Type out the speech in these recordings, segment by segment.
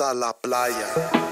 a la playa.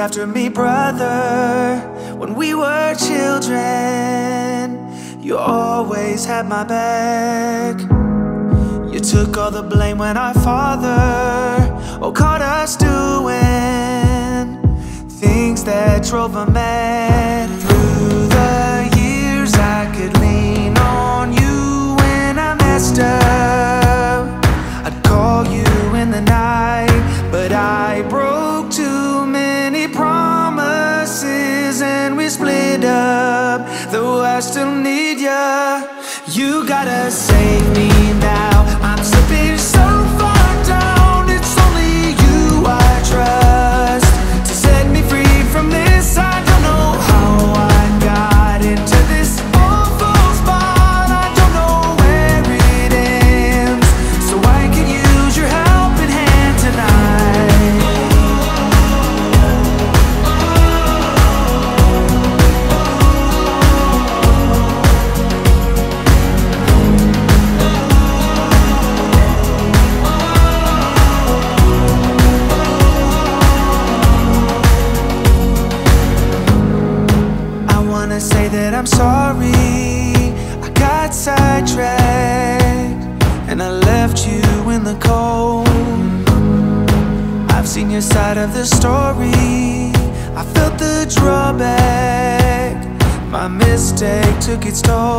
after me, brother, when we were children. You always had my back. You took all the blame when our father oh, caught us doing things that drove him mad through the it's dark.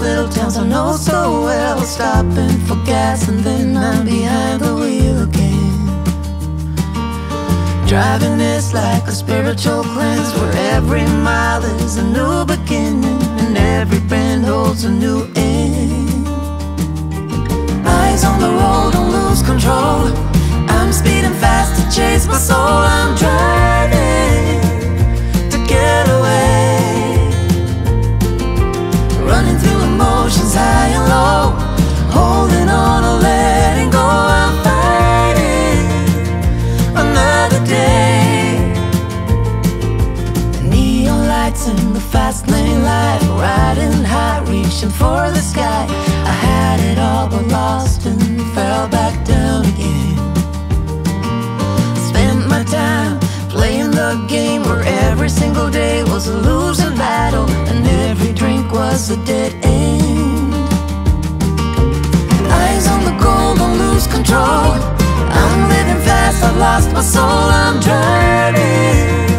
Little towns I know so well. Stopping for gas and then I'm behind the wheel again. Driving is like a spiritual cleanse where every mile is a new beginning and every bend holds a new end. Eyes on the road, don't lose control. I'm speeding fast to chase my soul. A dead end. Eyes on the goal, don't lose control. I'm living fast, I've lost my soul. I'm driving